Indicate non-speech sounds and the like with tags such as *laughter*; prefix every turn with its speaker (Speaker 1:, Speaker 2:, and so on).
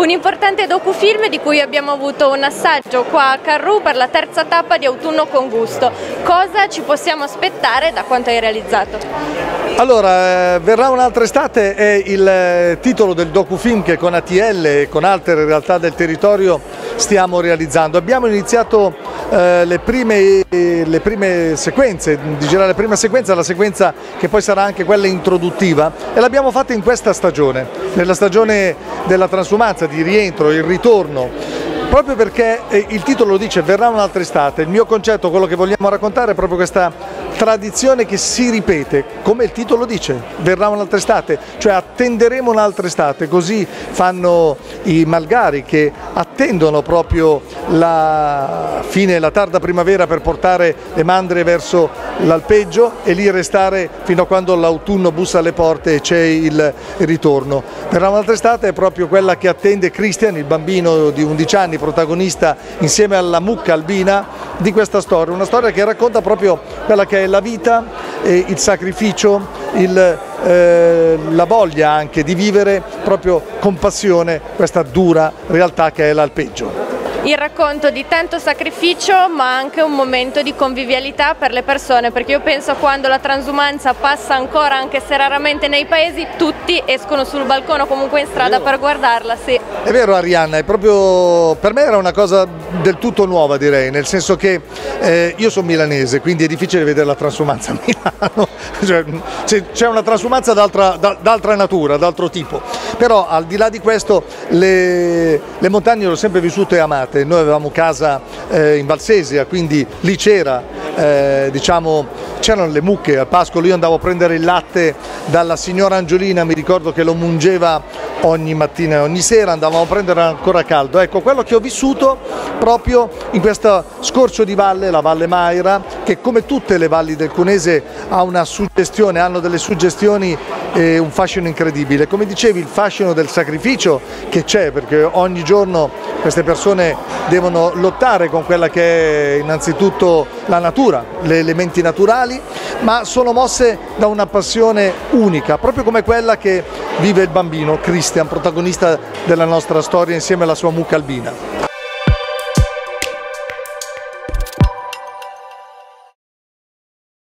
Speaker 1: un importante docufilm di cui abbiamo avuto un assaggio qua a Carru per la terza tappa di Autunno con Gusto. Cosa ci possiamo aspettare da quanto hai realizzato?
Speaker 2: Allora, eh, Verrà un'altra estate è il eh, titolo del docufilm che con ATL e con altre realtà del territorio stiamo realizzando. Abbiamo iniziato eh, le, prime, le, prime, sequenze, di girare la prima sequenza, la sequenza che poi sarà anche quella introduttiva e l'abbiamo fatta in questa stagione, nella stagione della transumanza, di rientro, il ritorno proprio perché eh, il titolo lo dice verrà un'altra estate, il mio concetto, quello che vogliamo raccontare è proprio questa tradizione che si ripete, come il titolo dice, verrà un'altra estate, cioè attenderemo un'altra estate, così fanno i malgari che attendono proprio la fine, la tarda primavera per portare le mandre verso l'alpeggio e lì restare fino a quando l'autunno bussa alle porte e c'è il ritorno. Verrà un'altra estate è proprio quella che attende Christian, il bambino di 11 anni, protagonista insieme alla mucca albina di questa storia, una storia che racconta proprio quella che è la vita, il sacrificio, il, eh, la voglia anche di vivere proprio con passione questa dura realtà che è l'alpeggio
Speaker 1: il racconto di tanto sacrificio ma anche un momento di convivialità per le persone perché io penso quando la transumanza passa ancora anche se raramente nei paesi tutti escono sul balcone o comunque in strada per guardarla sì.
Speaker 2: è vero Arianna è proprio per me era una cosa del tutto nuova direi nel senso che eh, io sono milanese quindi è difficile vedere la transumanza a Milano. *laughs* Cioè, c'è una transumanza d'altra natura d'altro tipo. Però al di là di questo le, le montagne le ho sempre vissute e amate passate, noi avevamo casa eh, in Valsesia, quindi lì c'era, eh, diciamo, c'erano le mucche al pascolo, io andavo a prendere il latte dalla signora Angiolina, mi ricordo che lo mungeva ogni mattina e ogni sera, andavamo a prendere ancora caldo. Ecco, quello che ho vissuto proprio in questo scorcio di valle, la Valle Maira, che come tutte le valli del Cunese ha una suggestione, hanno delle suggestioni e un fascino incredibile. Come dicevi, il fascino del sacrificio che c'è, perché ogni giorno queste persone devono lottare con quella che è innanzitutto la natura, le elementi naturali, ma sono mosse da una passione unica, proprio come quella che vive il bambino Christian, protagonista della nostra storia insieme alla sua mucca albina.